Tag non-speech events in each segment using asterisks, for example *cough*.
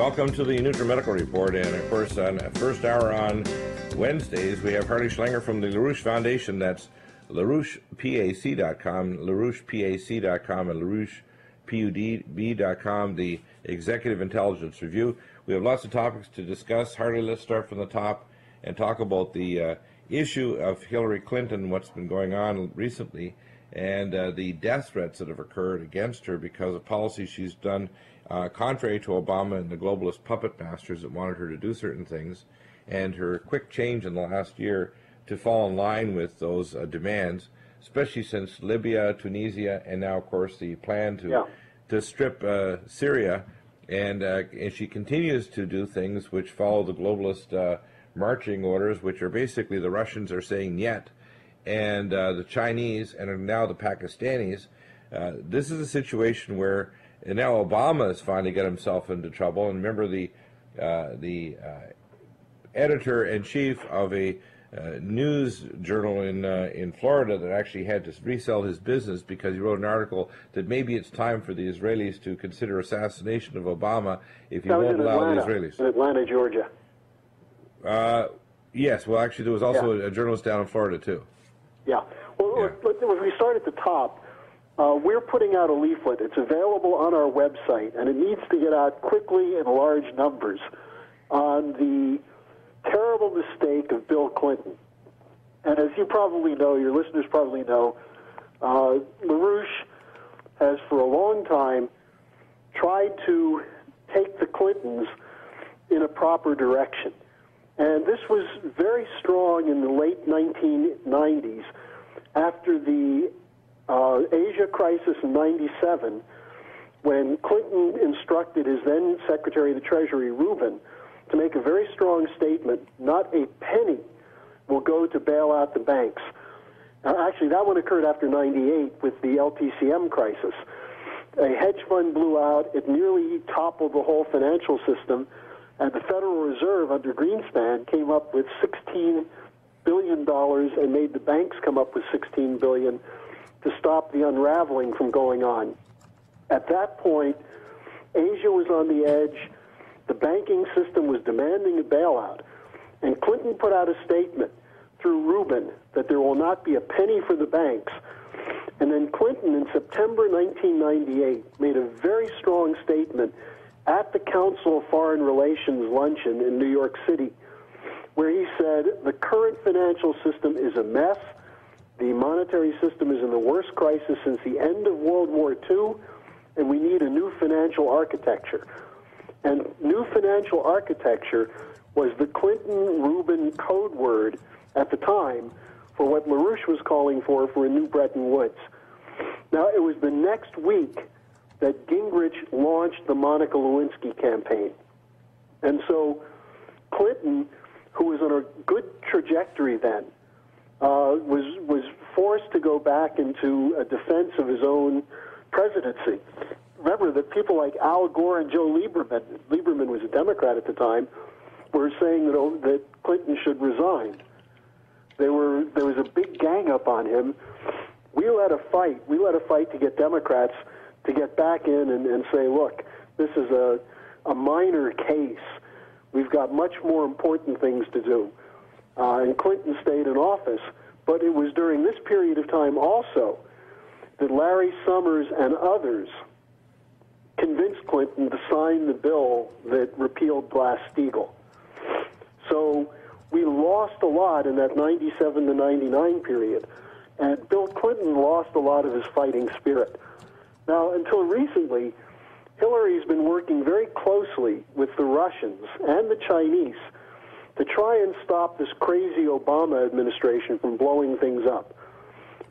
Welcome to the NutriMedical Report, and of course, on first hour on Wednesdays, we have Harley Schlanger from the LaRouche Foundation. That's LaRouchePAC.com, LaRouchePAC.com, and LaRouchePUB.com, the Executive Intelligence Review. We have lots of topics to discuss. Harley, let's start from the top and talk about the uh, issue of Hillary Clinton, what's been going on recently, and uh, the death threats that have occurred against her because of policies she's done uh, contrary to Obama and the globalist puppet masters that wanted her to do certain things, and her quick change in the last year to fall in line with those uh, demands, especially since Libya, Tunisia, and now, of course, the plan to Yeah. to strip uh, Syria, and, uh, and she continues to do things which follow the globalist uh, marching orders, which are basically the Russians are saying yet, and uh, the Chinese, and now the Pakistanis. Uh, this is a situation where and now Obama has finally got himself into trouble. And remember the uh, the uh, editor in chief of a uh, news journal in uh, in Florida that actually had to resell his business because he wrote an article that maybe it's time for the Israelis to consider assassination of Obama if he won't allow Atlanta, the Israelis. in Atlanta, Georgia. Uh, yes, well, actually, there was also Yeah. a, a journalist down in Florida too. Yeah. Well, Yeah. let- let- if we start at the top, uh, we're putting out a leaflet. It's available on our website, and it needs to get out quickly in large numbers on the terrible mistake of Bill Clinton. And as you probably know, your listeners probably know, uh, LaRouche has for a long time tried to take the Clintons in a proper direction. And this was very strong in the late 1990s after the uh, Asia crisis in 97, when Clinton instructed his then Secretary of the Treasury, Rubin, to make a very strong statement not a penny will go to bail out the banks. Uh, actually, that one occurred after 98 with the LTCM crisis. A hedge fund blew out, it nearly toppled the whole financial system, and the Federal Reserve under Greenspan came up with 16 billion dollars and made the banks come up with 16 billion to stop the unraveling from going on. At that point, Asia was on the edge. The banking system was demanding a bailout. And Clinton put out a statement through Rubin that there will not be a penny for the banks. And then Clinton, in September 1998, made a very strong statement at the Council of Foreign Relations luncheon in New York City, where he said the current financial system is a mess. The monetary system is in the worst crisis since the end of World War II, and we need a new financial architecture. And new financial architecture was the Clinton Rubin code word at the time for what LaRouche was calling for for a new Bretton Woods. Now, it was the next week that Gingrich launched the Monica Lewinsky campaign. And so Clinton, who was on a good trajectory then, uh, was was forced to go back into a defense of his own presidency. Remember that people like Al Gore and Joe Lieberman, Lieberman was a Democrat at the time, were saying that oh, that Clinton should resign. There were there was a big gang up on him. We led a fight. We led a fight to get Democrats to get back in and, and say, look, this is a a minor case. We've got much more important things to do. Uh, and Clinton stayed in office. But it was during this period of time also that Larry Summers and others convinced Clinton to sign the bill that repealed Glass-Steagall. So we lost a lot in that 97 to 99 period, and Bill Clinton lost a lot of his fighting spirit. Now, until recently, Hillary's been working very closely with the Russians and the Chinese to try and stop this crazy Obama administration from blowing things up.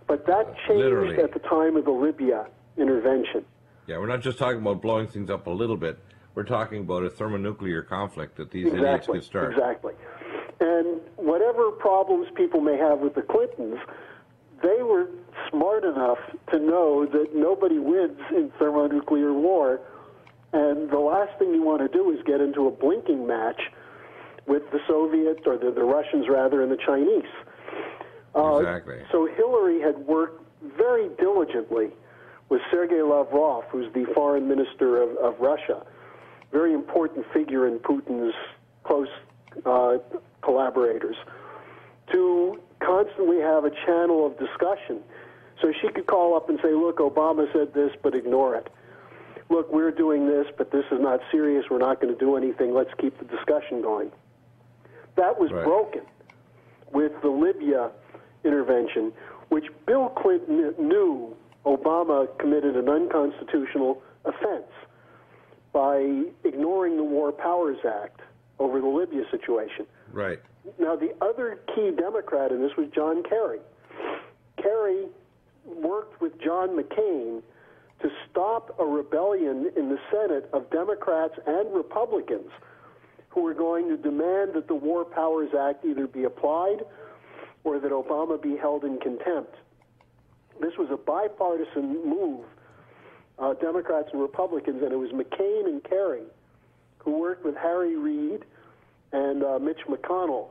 But that changed Literally. at the time of the Libya intervention. Yeah, we're not just talking about blowing things up a little bit. We're talking about a thermonuclear conflict that these idiots could start. Exactly. And whatever problems people may have with the Clintons, they were smart enough to know that nobody wins in thermonuclear war. And the last thing you want to do is get into a blinking match with the Soviets, or the, the Russians rather, and the Chinese. Uh, Exactly. So Hillary had worked very diligently with Sergei Lavrov, who's the foreign minister of, of Russia, very important figure in Putin's close uh, collaborators, to constantly have a channel of discussion. So she could call up and say, look, Obama said this, but ignore it. Look, we're doing this, but this is not serious. We're not going to do anything. Let's keep the discussion going. That was Right. broken with the Libya intervention, which Bill Clinton knew Obama committed an unconstitutional offense by ignoring the War Powers Act over the Libya situation. Right. Now, the other key Democrat in this was John Kerry. Kerry worked with John McCain to stop a rebellion in the Senate of Democrats and Republicans who were going to demand that the War Powers Act either be applied or that Obama be held in contempt. This was a bipartisan move, uh, Democrats and Republicans, and it was McCain and Kerry who worked with Harry Reid and uh, Mitch McConnell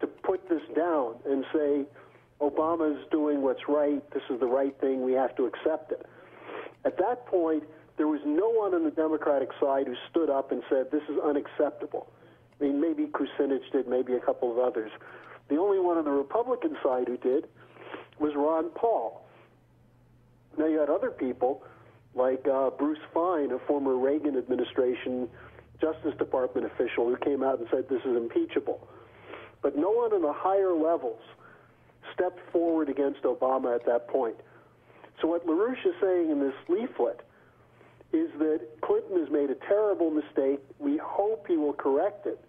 to put this down and say, Obama's doing what's right, this is the right thing, we have to accept it. At that point, there was no one on the Democratic side who stood up and said, this is unacceptable. I mean, maybe Kucinich did, maybe a couple of others. The only one on the Republican side who did was Ron Paul. Now, you had other people like uh, Bruce Fine, a former Reagan administration Justice Department official, who came out and said this is impeachable. But no one on the higher levels stepped forward against Obama at that point. So, what LaRouche is saying in this leaflet is that Clinton has made a terrible mistake. We hope he will correct it,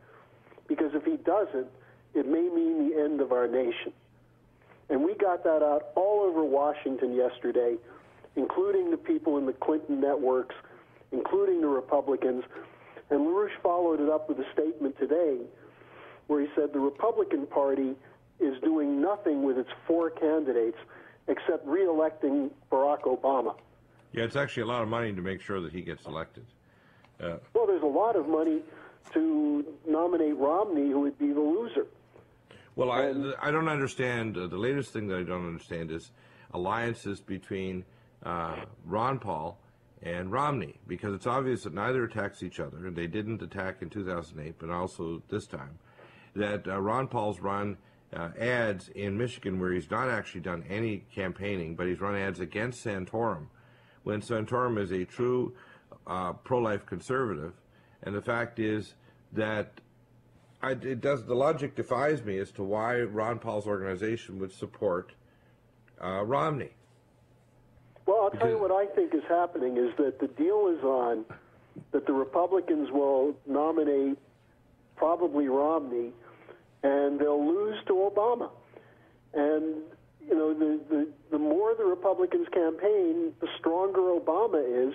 because if he doesn't, it may mean the end of our nation. And we got that out all over Washington yesterday, including the people in the Clinton networks, including the Republicans. And LaRouche followed it up with a statement today where he said the Republican Party is doing nothing with its four candidates except reelecting Barack Obama. Yeah, it's actually a lot of money to make sure that he gets elected. Uh, Well, there's a lot of money to nominate Romney, who would be the loser. well, I, I don't understand. Uh, the latest thing that I don't understand is alliances between uh, Ron Paul and Romney, because it's obvious that neither attacks each other, and they didn't attack in 2008, but also this time. That uh, Ron Paul's run uh, ads in Michigan where he's not actually done any campaigning, but he's run ads against Santorum, when Santorum is a true uh, pro-life conservative, and the fact is that I, it does the logic defies me as to why Ron Paul's organization would support uh, Romney. Well, I'll tell you what I think is happening is that the deal is on that the Republicans will nominate probably Romney, and they'll lose to Obama. And you know, the the, the more the Republicans campaign, the stronger Obama is,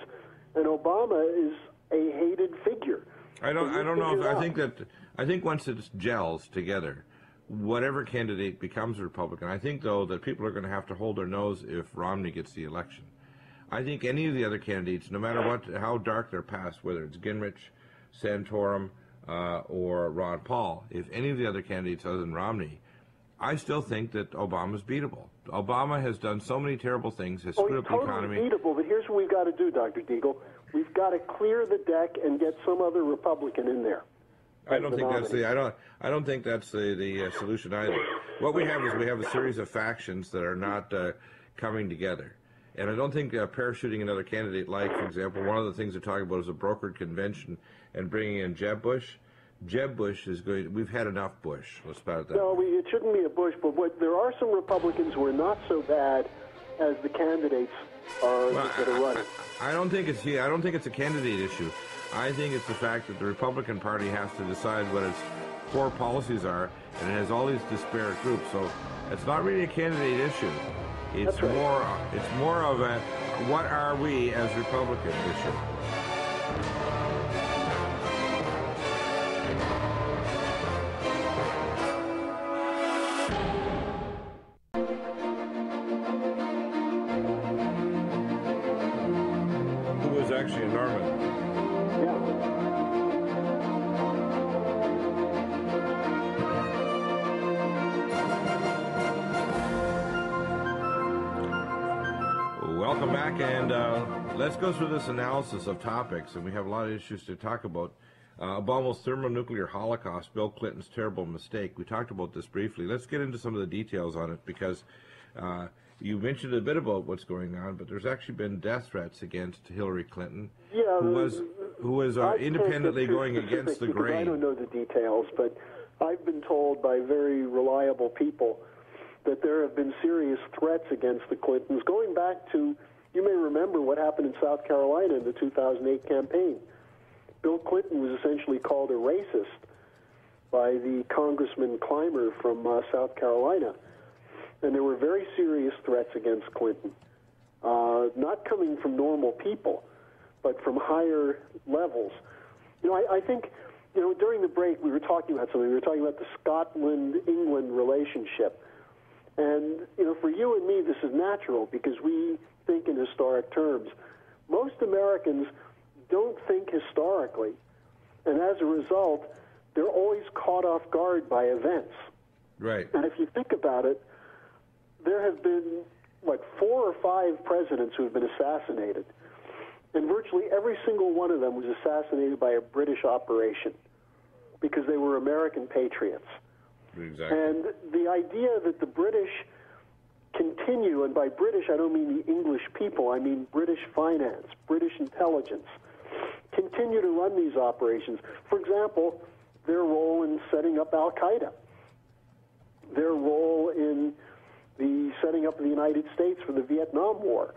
and Obama is a hated figure. I don't. I don't know. If, I think that. I think once it gels together, whatever candidate becomes a Republican. I think though that people are going to have to hold their nose if Romney gets the election. I think any of the other candidates, no matter what, how dark their past, whether it's Gingrich, Santorum, uh, or Ron Paul, if any of the other candidates other than Romney, I still think that Obama's beatable. Obama has done so many terrible things, has Oh, screwed up the totally economy. beatable, but here's what we've got to do, Dr. Deagle. We've got to clear the deck and get some other Republican in there. I don't the think that's the I don't I don't think that's the the uh, solution either. What we have is we have a series of factions that are not uh, coming together, and I don't think uh, parachuting another candidate, like for example, one of the things they're talking about is a brokered convention and bringing in Jeb Bush. Jeb Bush is going. We've had enough Bush. Let's put it that. No, we, it shouldn't be a Bush, but what, there are some Republicans who are not so bad as the candidates are Well, that are running. I, I don't think it's yeah, I don't think it's a candidate issue. I think it's the fact that the Republican Party has to decide what its core policies are, and it has all these disparate groups. So it's not really a candidate issue. It's right. more it's more of a what are we as Republicans issue. Actually in Norman? Yeah. welcome back, and uh, let's go through this analysis of topics. And we have a lot of issues to talk about. Uh, Obama's thermonuclear holocaust, Bill Clinton's terrible mistake. We talked about this briefly. Let's get into some of the details on it because uh, you mentioned a bit about what's going on, but there's actually been death threats against Hillary Clinton, yeah, who was who was uh, independently going against the grain. I don't know the details, but I've been told by very reliable people that there have been serious threats against the Clintons going back to, you may remember what happened in South Carolina in the 2008 campaign. Bill Clinton was essentially called a racist by the Congressman Clyburn from uh, South Carolina. And there were very serious threats against Clinton, uh, not coming from normal people, but from higher levels. You know, I, I think, you know, during the break we were talking about something. We were talking about the Scotland England relationship and, you know, for you and me, this is natural because we think in historic terms. Most Americans don't think historically. And as a result, they're always caught off guard by events. Right. And if you think about it, there have been, what, four or five presidents who have been assassinated. And virtually every single one of them was assassinated by a British operation because they were American patriots. Exactly. And the idea that the British continue, and by British I don't mean the English people, I mean British finance, British intelligence, continue to run these operations. For example, their role in setting up Al Qaeda, their role in the setting up of the United States for the Vietnam War.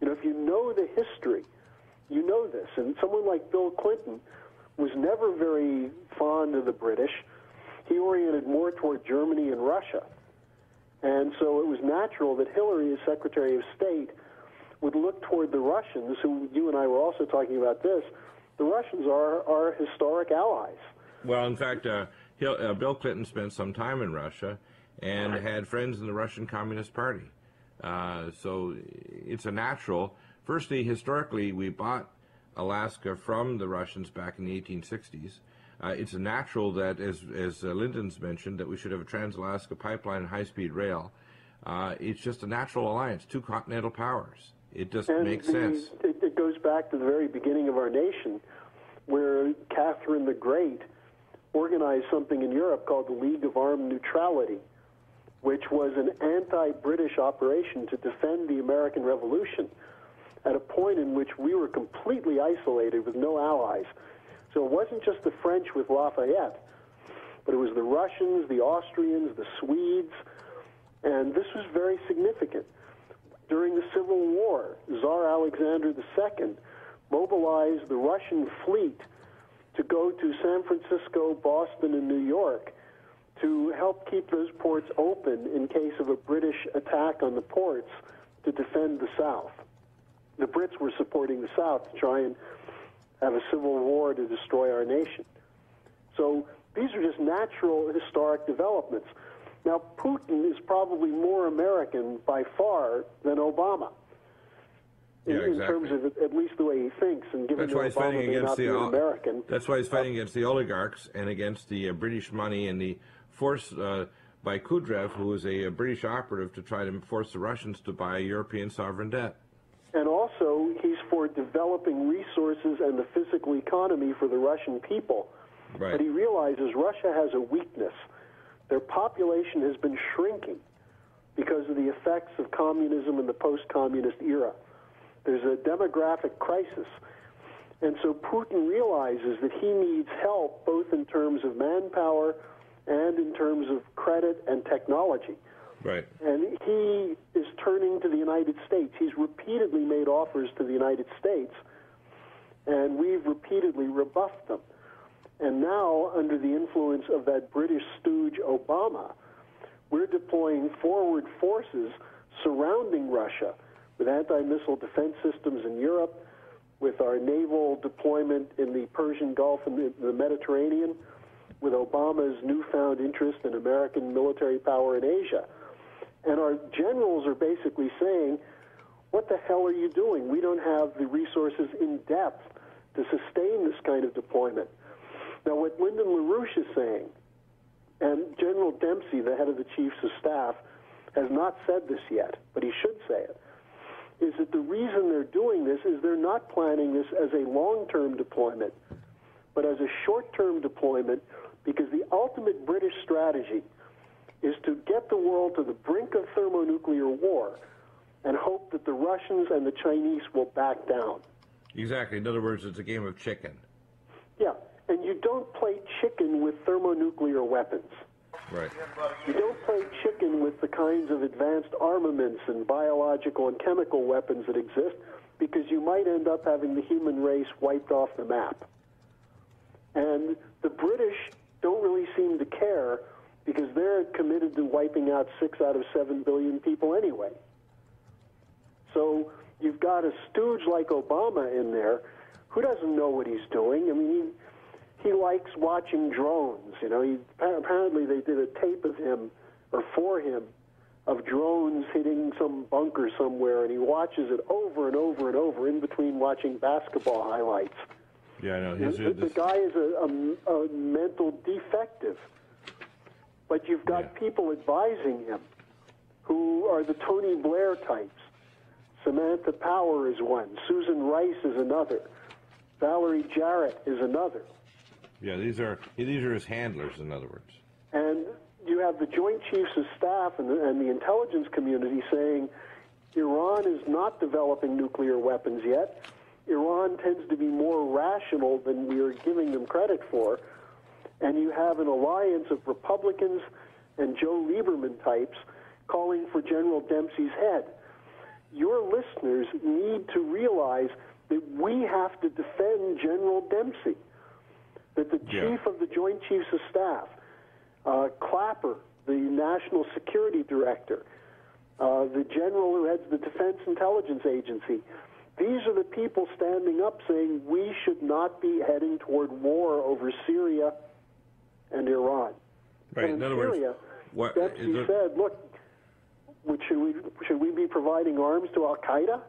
You know, if you know the history, you know this. And someone like Bill Clinton was never very fond of the British he oriented more toward Germany and Russia. And so it was natural that Hillary, as Secretary of State, would look toward the Russians, who you and I were also talking about this. The Russians are our historic allies. Well, in fact, uh, uh, Bill Clinton spent some time in Russia and had friends in the Russian Communist Party. Uh, so it's a natural. Firstly, historically, we bought Alaska from the Russians back in the 1860s. Uh, it's a natural that, as, as uh, Lyndon's mentioned, that we should have a Trans-Alaska pipeline and high-speed rail. Uh, it's just a natural alliance, two continental powers. It just and makes the, sense. It, it goes back to the very beginning of our nation, where Catherine the Great organized something in Europe called the League of Armed Neutrality, which was an anti-British operation to defend the American Revolution at a point in which we were completely isolated with no allies. So it wasn't just the French with Lafayette, but it was the Russians, the Austrians, the Swedes, and this was very significant. During the Civil War, Tsar Alexander II mobilized the Russian fleet to go to San Francisco, Boston, and New York to help keep those ports open in case of a British attack on the ports to defend the South. The Brits were supporting the South to try and have a civil war to destroy our nation. So these are just natural historic developments. Now, Putin is probably more American by far than Obama. Yeah, in, exactly. terms of at least the way he thinks, and given That's that why he's Obama fighting against the American. That's why he's fighting against the oligarchs and against the uh, British money and the force uh, by Kudrin, who was a, a British operative, to try to force the Russians to buy European sovereign debt. And also, he's for developing resources and the physical economy for the Russian people. Right. But he realizes Russia has a weakness. Their population has been shrinking because of the effects of communism in the post communist era. There's a demographic crisis. And so Putin realizes that he needs help both in terms of manpower and in terms of credit and technology. Right. And he is turning to the United States. He's repeatedly made offers to the United States, and we've repeatedly rebuffed them. And now, under the influence of that British stooge Obama, we're deploying forward forces surrounding Russia with anti missile defense systems in Europe, with our naval deployment in the Persian Gulf and the Mediterranean, with Obama's newfound interest in American military power in Asia. And our generals are basically saying, what the hell are you doing? We don't have the resources in depth to sustain this kind of deployment. Now, what Lyndon LaRouche is saying, and General Dempsey, the head of the Chiefs of Staff, has not said this yet, but he should say it. is that the reason they're doing this is they're not planning this as a long-term deployment, but as a short-term deployment because the ultimate British strategy is to get the world to the brink of thermonuclear war and hope that the Russians and the Chinese will back down. Exactly. In other words, it's a game of chicken. Yeah, and you don't play chicken with thermonuclear weapons. Right. You don't play chicken with the kinds of advanced armaments and biological and chemical weapons that exist because you might end up having the human race wiped off the map. And the British don't really seem to care because they're committed to wiping out six out of seven billion people anyway. So you've got a stooge like Obama in there who doesn't know what he's doing. I mean, he, he likes watching drones. You know, he, apparently they did a tape of him or for him of drones hitting some bunker somewhere, and he watches it over and over and over in between watching basketball highlights. Yeah, I know. He's, the, the guy is a, a, a, mental defective. But you've got Yeah. people advising him who are the Tony Blair types. Samantha Power is one. Susan Rice is another. Valerie Jarrett is another. yeah, these are these are his handlers. In other words. And you have the Joint Chiefs of Staff and the, and the intelligence community saying Iran is not developing nuclear weapons yet. Iran tends to be more rational than we are giving them credit for. And you have an alliance of Republicans and Joe Lieberman types calling for General Dempsey's head. Your listeners need to realize that we have to defend General Dempsey, that the Yeah. chief of the Joint Chiefs of Staff, uh, Clapper, the National Security Director, uh, the general who heads the Defense Intelligence Agency. These are the people standing up saying we should not be heading toward war over Syria and Iran. Right. And In in other words, Syria, what Dempsey there- said, look, should we, should we be providing arms to Al Qaeda?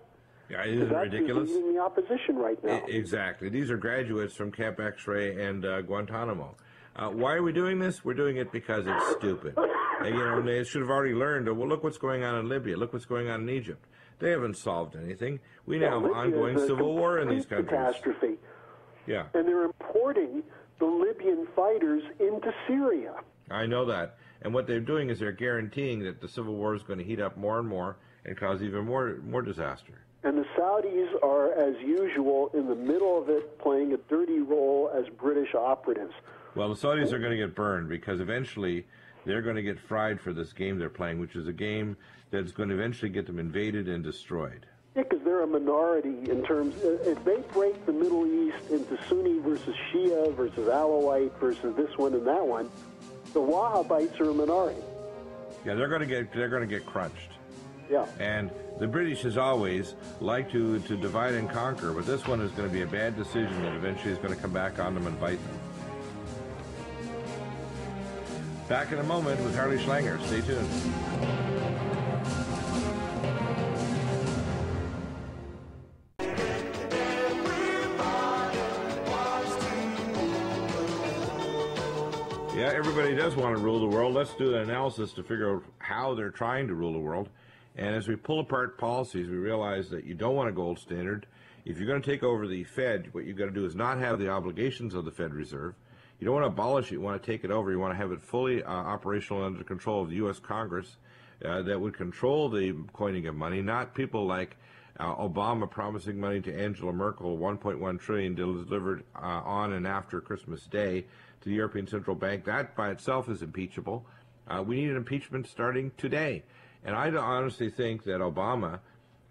yeah, it is who's ridiculous. leading the opposition right now. Exactly. These are graduates from Camp X-Ray and uh, Guantanamo. Uh, why are we doing this? We're doing it because it's stupid. You know, they should have already learned. Well, look what's going on in Libya. Look what's going on in Egypt. They haven't solved anything. We now have Libya ongoing civil war in these countries. Catastrophe. Yeah, And they're importing the Libyan fighters into Syria. I know that. And what they're doing is they're guaranteeing that the civil war is going to heat up more and more and cause even more more disaster. And the Saudis are, as usual, in the middle of it, playing a dirty role as British operatives. Well, the Saudis are going to get burned because eventually they're going to get fried for this game they're playing, which is a game that's going to eventually get them invaded and destroyed. Yeah, because they're a minority in terms. uh, If they break the Middle East into Sunni versus Shia versus Alawite versus this one and that one, the Wahhabites are a minority. Yeah, they're going to get they're going to get crunched. Yeah. And the British, as always, like to to divide and conquer, but this one is going to be a bad decision that eventually is going to come back on them and bite them. Back in a moment with Harley Schlanger. Stay tuned. Yeah, everybody does want to rule the world. Let's do an analysis to figure out how they're trying to rule the world. And as we pull apart policies, we realize that you don't want a gold standard. If you're going to take over the Fed, what you've got to do is not have the obligations of the Fed Reserve. You don't want to abolish it. You want to take it over. You want to have it fully uh, operational under control of the U.S. Congress uh, that would control the coining of money, not people like uh, Obama promising money to Angela Merkel, 1.1 trillion delivered uh, on and after Christmas Day to the European Central Bank. That by itself is impeachable. Uh, we need an impeachment starting today. And I honestly think that Obama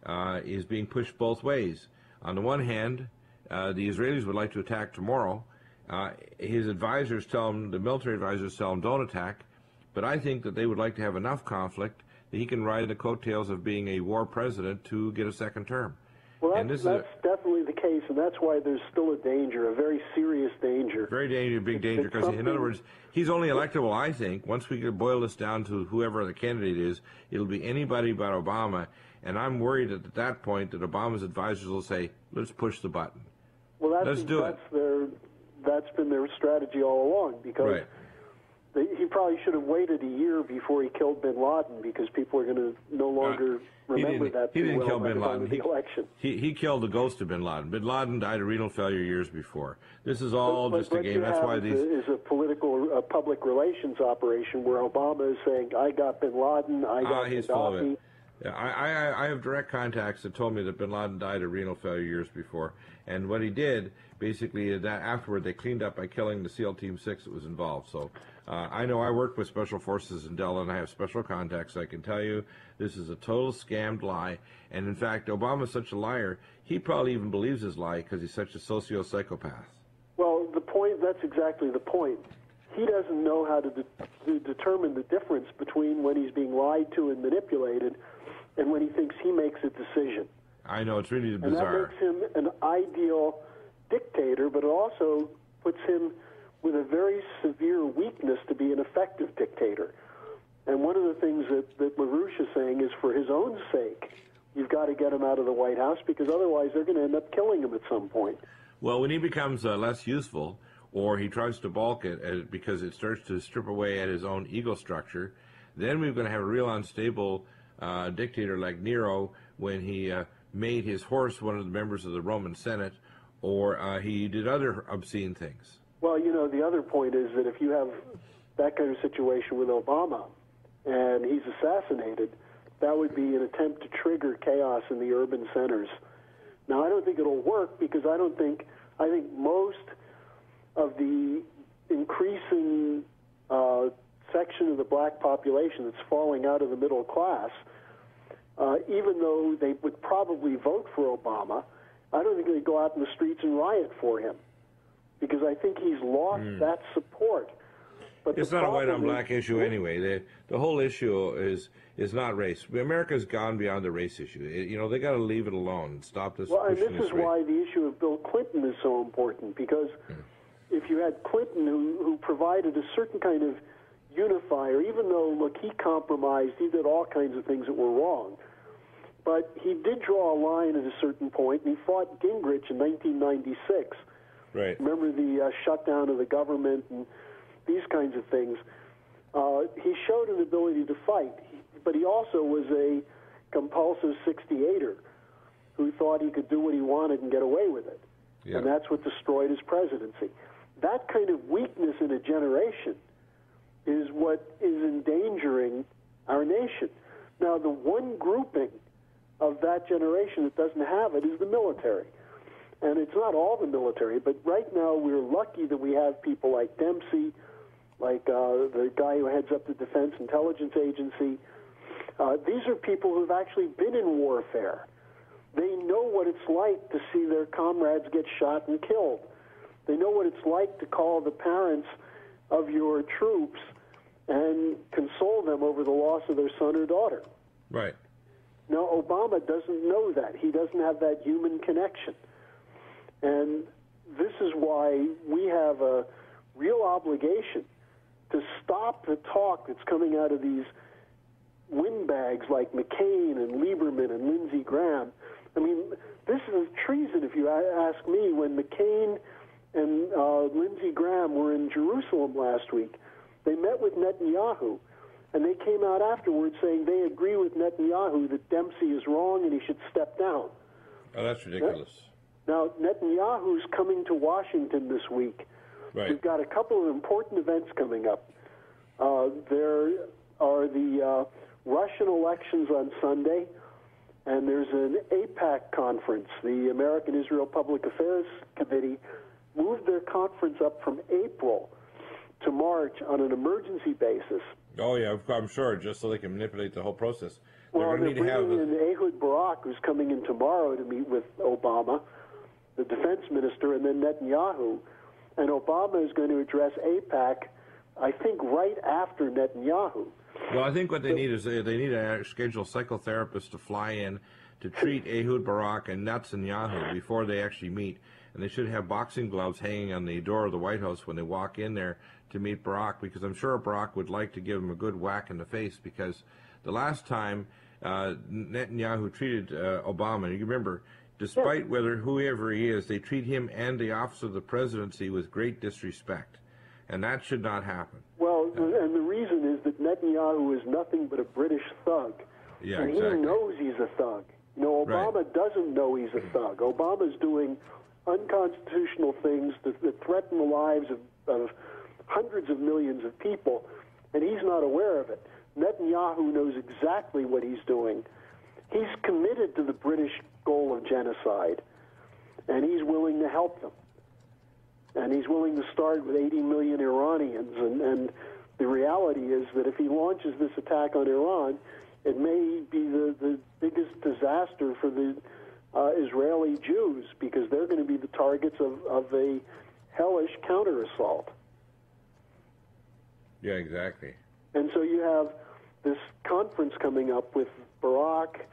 uh, is being pushed both ways. On the one hand, uh, the Israelis would like to attack tomorrow. Uh, his advisors tell him, the military advisors tell him, don't attack. But I think that they would like to have enough conflict that he can ride the coattails of being a war president to get a second term. Well, And that's, is a- definitely the case, and that's why there's still a danger, a very serious danger. Very danger, big danger, because in other words, he's only electable. I think once we could boil this down to whoever the candidate is, it'll be anybody but Obama. And I'm worried that at that point that Obama's advisors will say, "Let's push the button." Well, that's, Let's do it. their that's been their strategy all along because Right. they, he probably should have waited a year before he killed Bin Laden because people are going to no longer remember he that. He didn't well kill Bin Laden. He, election. he he killed the ghost of Bin Laden. Bin Laden died of renal failure years before. This is all But just a game. That's why these. a, is a political, uh, public relations operation where Obama is saying, "I got Bin Laden, I got Ah, full of Gaddafi." I, I, I have direct contacts that told me that Bin Laden died of renal failure years before, and what he did basically that afterward they cleaned up by killing the SEAL Team Six that was involved. So uh, I know I worked with Special Forces in Dell, and I have special contacts. I can tell you this is a total scammed lie, and in fact, Obama's such a liar. He probably even believes his lie because he's such a socio psychopath. Well, the point, that's exactly the point. He doesn't know how to, de- to determine the difference between when he's being lied to and manipulated and when he thinks he makes a decision. I know it's really bizarre. And that makes him an ideal dictator, but it also puts him with a very severe weakness to be an effective dictator. And one of the things that, that LaRouche is saying is for his own sake, you've got to get him out of the White House because otherwise they're going to end up killing him at some point. Well, when he becomes uh, less useful, or he tries to balk it uh, because it starts to strip away at his own ego structure, then we're going to have a real unstable uh, dictator like Nero when he uh, made his horse one of the members of the Roman Senate, or uh, he did other obscene things. Well, you know, the other point is that if you have that kind of situation with Obama and he's assassinated, that would be an attempt to trigger chaos in the urban centers. Now, I don't think it'll work because I don't think, I think most of the increasing uh, section of the black population that's falling out of the middle class, uh, even though they would probably vote for Obama, I don't think they'd go out in the streets and riot for him because I think he's lost that support. But. It's not a white on black issue anyway. The the whole issue is is not race. America's gone beyond the race issue. It- you know they got to leave it alone and stop this. Well, and this is race. why the issue of Bill Clinton is so important because if you had Clinton who, who provided a certain kind of unifier, even though, look, he compromised, he did all kinds of things that were wrong, but he did draw a line at a certain point, and he fought Gingrich in 1996. Right. Remember the uh, shutdown of the government and these kinds of things. Uh, he showed an ability to fight, he, but he also was a compulsive 68er who thought he could do what he wanted and get away with it. Yeah. And that's what destroyed his presidency. That kind of weakness in a generation is what is endangering our nation. Now, the one grouping of that generation that doesn't have it is the military. And it's not all the military, but right now we're lucky that we have people like Dempsey, like uh, the guy who heads up the Defense Intelligence Agency. Uh, these are people who've actually been in warfare. They know what it's like to see their comrades get shot and killed. They know what it's like to call the parents of your troops and console them over the loss of their son or daughter. Right. Now, Obama doesn't know that. He doesn't have that human connection. And this is why we have a real obligation to stop the talk that's coming out of these windbags like McCain and Lieberman and Lindsey Graham. I mean, this is treason, if you ask me. When McCain and uh, Lindsey Graham were in Jerusalem last week, they met with Netanyahu, and they came out afterwards saying they agree with Netanyahu that Dempsey is wrong and he should step down. Oh, that's ridiculous. Now, Netanyahu's coming to Washington this week. Right. We've got a couple of important events coming up. Uh, there are the uh, Russian elections on Sunday, and there's an AIPAC conference. The American Israel Public Affairs Committee moved their conference up from April to March on an emergency basis. Oh yeah, I'm sure. Just so they can manipulate the whole process. They're Well, going to they're need to have. bringing in Ehud Barak, who's coming in tomorrow to meet with Obama, the defense minister, and then Netanyahu. And Obama is going to address AIPAC, I think, right after Netanyahu. Well, I think what they need is they, they need to schedule psychotherapists to fly in to treat *laughs* Ehud Barak and Netanyahu before they actually meet. And they should have boxing gloves hanging on the door of the White House when they walk in there to meet Barack, because I'm sure Barack would like to give him a good whack in the face. Because the last time uh, Netanyahu treated uh, Obama, you remember, despite whether whoever he is, they treat him and the office of the presidency with great disrespect, and that should not happen. Well, and the reason is that Netanyahu is nothing but a British thug. Yeah, and exactly. he knows he's a thug. You know, Obama Right. doesn't know he's a thug. Obama's doing unconstitutional things that, that threaten the lives of, of hundreds of millions of people, and he's not aware of it. Netanyahu knows exactly what he's doing. He's committed to the British goal of genocide, and he's willing to help them. And he's willing to start with 80 million Iranians. And, and the reality is that if he launches this attack on Iran, it may be the, the biggest disaster for the uh, Israeli Jews because they're going to be the targets of, of a hellish counter assault. Yeah, exactly. And so you have this conference coming up with Barak,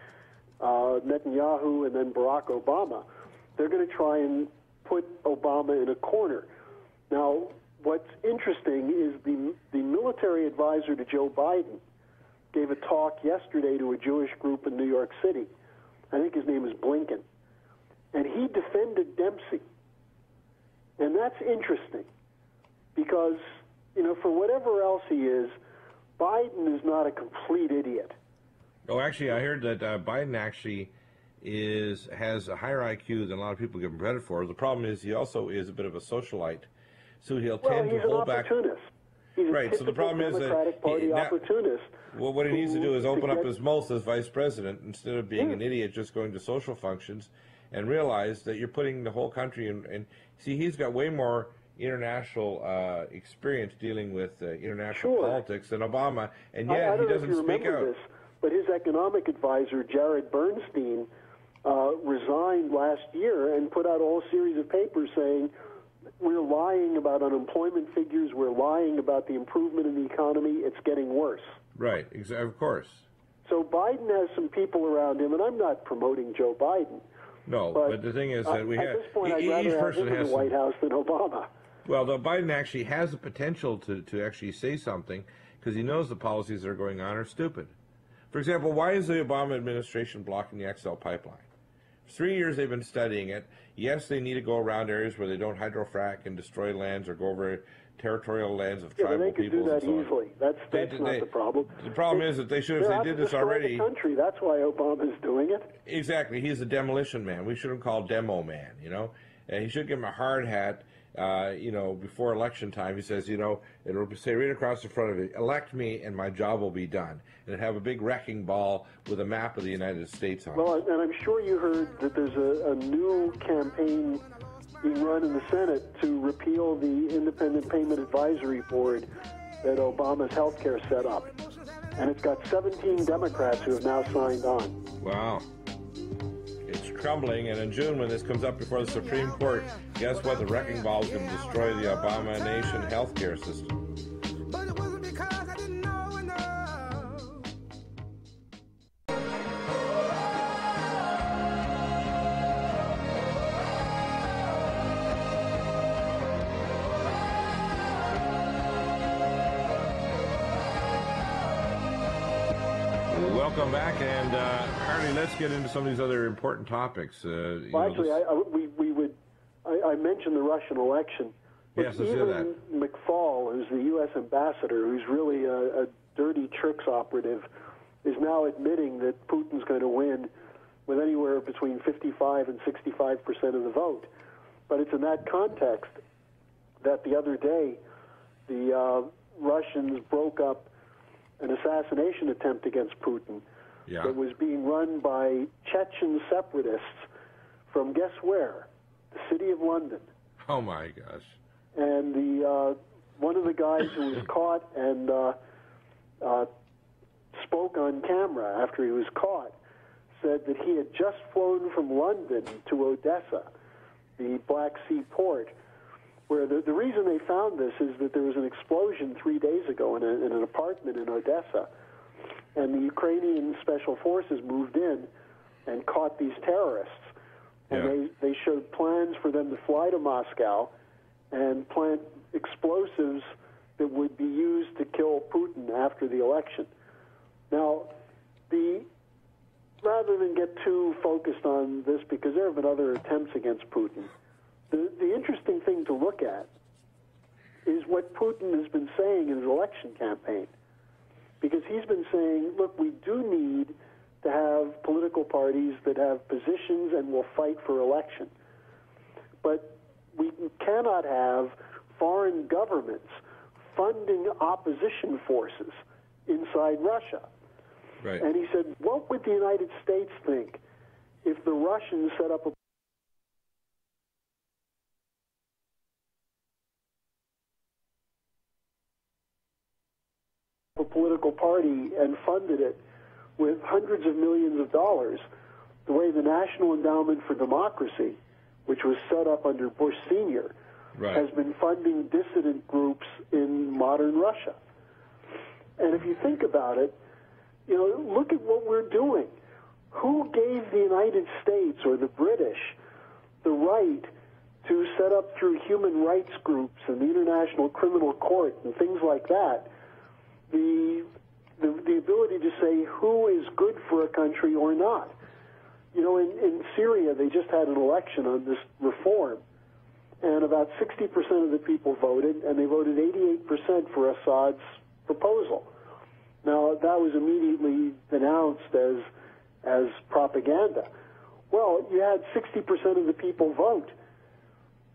uh, Netanyahu, and then Barack Obama. They're going to try and put Obama in a corner. Now, what's interesting is the, the military advisor to Joe Biden gave a talk yesterday to a Jewish group in New York City. I think his name is Blinken. And he defended Dempsey. And that's interesting because, you know, for whatever else he is, Biden is not a complete idiot. Oh, actually, I heard that uh, Biden actually is has a higher IQ than a lot of people give him credit for. The problem is he also is a bit of a socialite, so he'll Well, tend he's to hold back. He's Right, so the problem is that Democratic he- now- opportunist. Well, what he needs to do is open up his mouth as vice president instead of being an idiot just going to social functions, and realize that you're putting the whole country in. And see, he's got way more international uh, experience dealing with uh, international Sure. politics than Obama, and yet he doesn't speak out. this, but his economic advisor, Jared Bernstein, uh, resigned last year and put out a whole series of papers saying we're lying about unemployment figures, we're lying about the improvement in the economy, it's getting worse. Right, ex- of course. So Biden has some people around him, and I'm not promoting Joe Biden. No, But, but, the thing is that we at have this point, e- I'd rather have him in the some- White House than Obama. Well, the Biden actually has the potential to, to actually say something because he knows the policies that are going on are stupid. For example, why is the Obama administration blocking the XL pipeline? Three years they've been studying it. Yes, they need to go around areas where they don't hydrofrack and destroy lands or go over territorial lands of Yeah, tribal they could do that so easily. That's They- not they- the problem. The problem is that they should, have. they did this already, The country. That's why Obama's doing it. Exactly. He's a demolition man. We should have called demo man, you know? And he should give him a hard hat, uh, you know, before election time. He says, you know, it'll say right across the front of it, elect me and my job will be done. And have a big wrecking ball with a map of the United States on it. Well, and I'm sure you heard that there's a, a new campaign being run in the Senate to repeal the Independent Payment Advisory Board that Obama's health care set up. And it's got 17 Democrats who have now signed on. Wow. Crumbling, and in June, when this comes up before the Supreme Court, guess what? The wrecking ball is going to destroy the Obama nation healthcare system. But it wasn't because I didn't know enough. Welcome back, and get into some of these other important topics. Uh, Well, know, actually, this- I, I, we, we would. I, I mentioned the Russian election. Yes, let's hear even McFaul, who's the U.S. ambassador, who's really a, a dirty tricks operative, is now admitting that Putin's going to win with anywhere between 55 and 65 percent of the vote. But it's in that context that the other day the uh, Russians broke up an assassination attempt against Putin yeah. that was being run by Chechen separatists from guess where? The city of London. Oh my gosh. And the uh, one of the guys who was *coughs* caught and uh, uh, spoke on camera after he was caught said that he had just flown from London to Odessa, the Black Sea port, where the, the reason they found this is that there was an explosion three days ago in, a, in an apartment in Odessa, and the Ukrainian special forces moved in and caught these terrorists, and Yeah. they, they showed plans for them to fly to Moscow and plant explosives that would be used to kill Putin after the election. Now, the rather than get too focused on this because there have been other attempts against Putin, the, the interesting thing to look at is what Putin has been saying in his election campaign. Because he's been saying, look, we do need to have political parties that have positions and will fight for election. But we cannot have foreign governments funding opposition forces inside Russia. Right. And he said, what would the United States think if the Russians set up a political party and funded it with hundreds of millions of dollars, the way the National Endowment for Democracy, which was set up under Bush Sr., Right. has been funding dissident groups in modern Russia. And if you think about it, you know, look at what we're doing. Who gave the United States or the British the right to set up through human rights groups and the International Criminal Court and things like that the the, the ability to say who is good for a country or not. You know, in, in Syria, they just had an election on this reform, and about 60% of the people voted, and they voted 88% for Assad's proposal. Now, that was immediately denounced as as propaganda. Well, you had 60% of the people vote,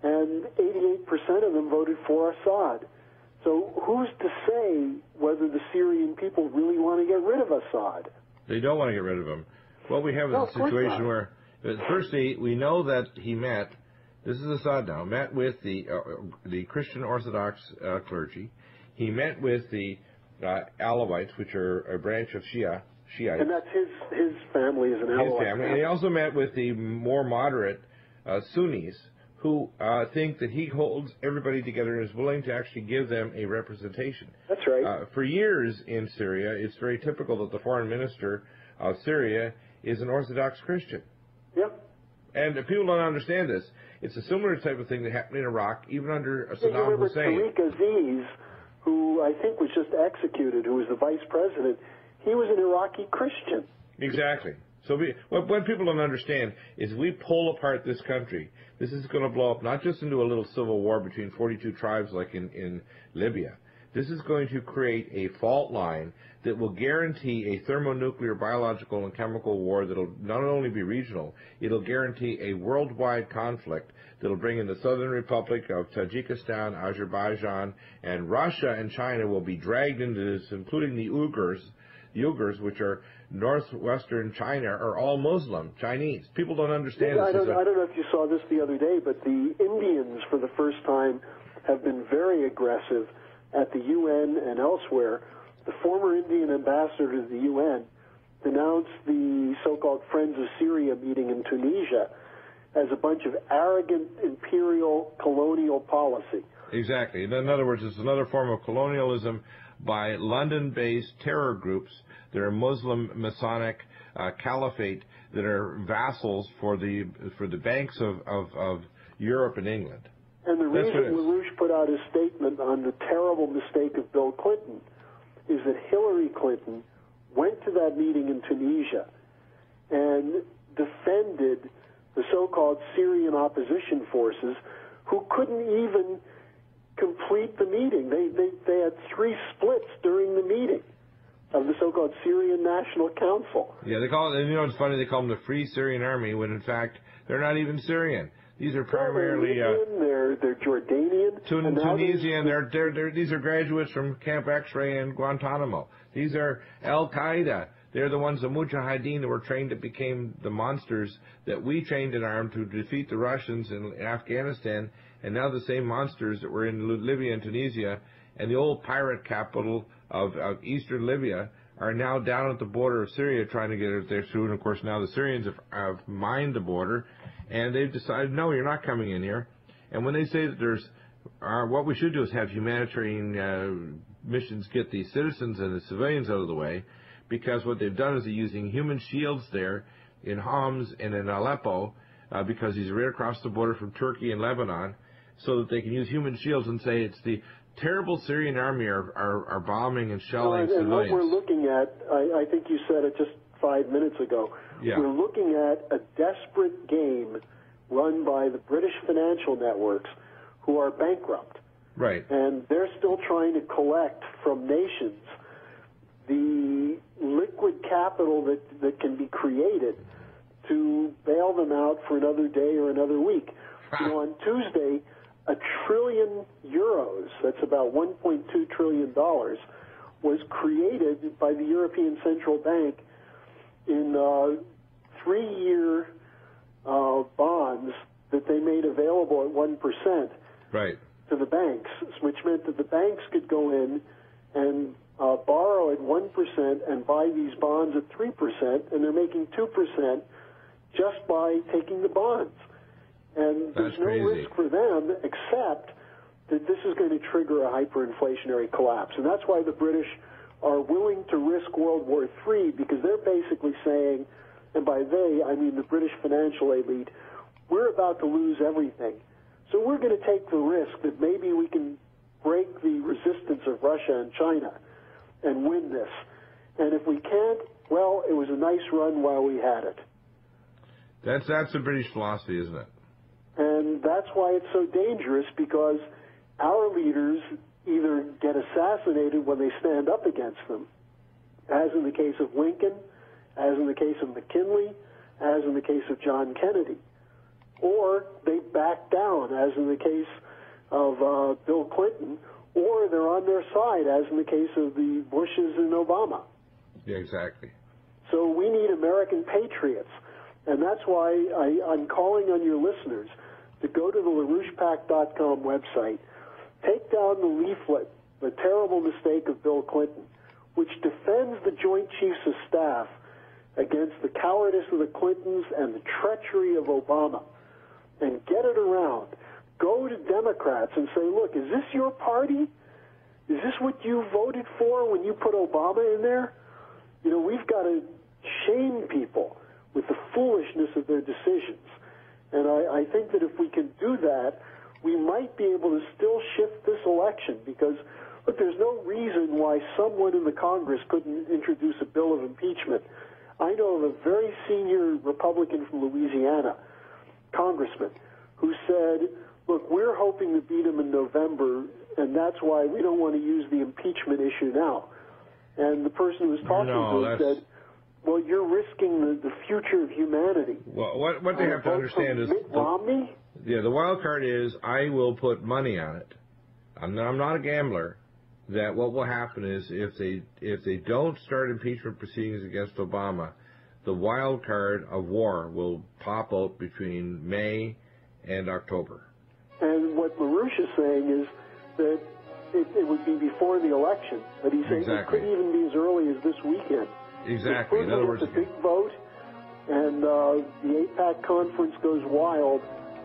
and 88% of them voted for Assad. So who's to say whether the Syrian people really want to get rid of Assad? They don't want to get rid of him. Well, we have No, a situation where, uh, firstly, we know that he met. This is Assad now. Met with the uh, the Christian Orthodox uh, clergy. He met with the uh, Alawites, which are a branch of Shia Shiites. And that's his his family is an his Alawite family. And he also met with the more moderate uh, Sunnis who uh, think that he holds everybody together and is willing to actually give them a representation. That's right. Uh, for years in Syria, it's very typical that the foreign minister of Syria is an Orthodox Christian. yeah. And people don't understand this. It's a similar type of thing that happened in Iraq, even under Saddam Hussein. Tariq Aziz, who I think was just executed, who was the vice president. He was an Iraqi Christian. Exactly. So we, what, what people don't understand is we pull apart this country. This is going to blow up not just into a little civil war between 42 tribes like in, in Libya. This is going to create a fault line that will guarantee a thermonuclear, biological, and chemical war that'll not only be regional, it'll guarantee a worldwide conflict that'll bring in the Southern Republic of Tajikistan, Azerbaijan, and Russia and China will be dragged into this, including the Uyghurs, the Uyghurs, which are northwestern China, are all Muslim, Chinese. People don't understand I this. don't, a- I don't know if you saw this the other day, but the Indians, for the first time, have been very aggressive at the UN and elsewhere. The former Indian ambassador to the UN denounced the so-called Friends of Syria meeting in Tunisia as a bunch of arrogant imperial colonial policy. Exactly. In other words, it's another form of colonialism by London-based terror groups that are Muslim Masonic uh, caliphate that are vassals for the for the banks of, of, of Europe and England. And the That's reason what it is. LaRouche put out his statement on the terrible mistake of Bill Clinton is that Hillary Clinton went to that meeting in Tunisia and defended the so-called Syrian opposition forces who couldn't even complete the meeting. They, they, they had three splits during the meeting of the so-called Syrian National Council. Yeah, they call it. And you know, it's funny. They call them the Free Syrian Army when in fact they're not even Syrian. These are primarily. they're Uh, they're, they're Jordanian. Tun- and Tunisian. They're, they're, they're, these are graduates from Camp X-Ray and Guantanamo. These are Al Qaeda. They're the ones, the Mujahideen, that were trained that became the monsters that we trained and armed to defeat the Russians in Afghanistan, and now the same monsters that were in Libya and Tunisia, and the old pirate capital of, of eastern Libya are now down at the border of Syria trying to get it there through. And of course, now the Syrians have, have mined the border, and they've decided, no, you're not coming in here. And when they say that there's, uh, what we should do is have humanitarian uh, missions get the citizens and the civilians out of the way, because what they've done is they're using human shields there in Homs and in Aleppo, uh, because he's right across the border from Turkey and Lebanon, so that they can use human shields and say it's the terrible Syrian army are, are, are bombing and Well, shelling and, and what we're looking at, I, I think you said it just five minutes ago. Yeah. We're looking at a desperate game run by the British financial networks who are bankrupt. Right. and they're still trying to collect from nations the liquid capital that, that can be created to bail them out for another day or another week. You know, on Tuesday, a trillion euros, that's about $1.2 trillion, was created by the European Central Bank in uh, three year uh, bonds that they made available at 1% Right. to the banks, which meant that the banks could go in and uh, borrow at 1% and buy these bonds at 3%, and they're making 2% just by taking the bonds. And there's no crazy. risk for them except that this is going to trigger a hyperinflationary collapse. And that's why the British are willing to risk World War III because they're basically saying, and by they, I mean the British financial elite, we're about to lose everything. So we're going to take the risk that maybe we can break the resistance of Russia and China and win this. And if we can't, well, it was a nice run while we had it. That's that's the British philosophy, isn't it? And that's why it's so dangerous because our leaders either get assassinated when they stand up against them, as in the case of Lincoln, as in the case of McKinley, as in the case of John Kennedy, or they back down, as in the case of uh, Bill Clinton, or they're on their side, as in the case of the Bushes and Obama. Yeah, exactly. So we need American patriots. And that's why I, I'm calling on your listeners to go to the LaRouchePAC.com website, take down the leaflet, The Terrible Mistake of Bill Clinton, which defends the Joint Chiefs of Staff against the cowardice of the Clintons and the treachery of Obama, and get it around. Go to Democrats and say, look, is this your party? Is this what you voted for when you put Obama in there? You know, we've got to shame people with the foolishness of their decisions. And I, I think that if we can do that, we might be able to still shift this election because, look, there's no reason why someone in the Congress couldn't introduce a bill of impeachment. I know of a very senior Republican from Louisiana, congressman, who said, look, we're hoping to beat him in November, and that's why we don't want to use the impeachment issue now. And the person who was talking No, to him that's- said, well, you're risking the, the future of humanity. Well, what what they have to understand is Mitt the, Romney. yeah, the wild card is I will put money on it. I'm not, I'm not a gambler. That what will happen is if they if they don't start impeachment proceedings against Obama, the wild card of war will pop out between May and October. And what LaRouche is saying is that it, it would be before the election, but he's saying Exactly. it could even be as early as this weekend. Exactly. In other If words, big vote and uh, the AIPAC conference goes wild,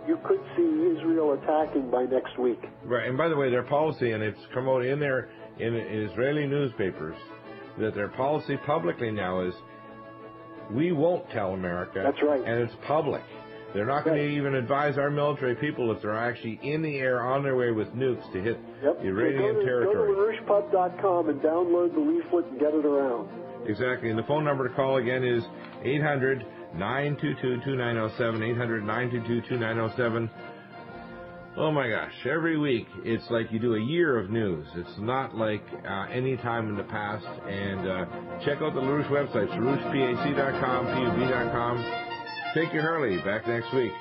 you could see Israel attacking by next week. Right, and by the way, their policy, and it's come out in their in Israeli newspapers, that their policy publicly now is, we won't tell America. That's right. And it's public. They're not going to even advise our military people if they're actually in the air on their way with nukes to hit Yep. So Iranian go to, territory. Go to LaRouchePub.com and download the leaflet and get it around. Exactly. And the phone number to call again is 800 922 2907. 800 922 2907. Oh my gosh, every week it's like you do a year of news. It's not like uh, any time in the past. And uh, check out the LaRouche website, LaRouchePAC.com, PUB.com. Take your Harley. Back next week.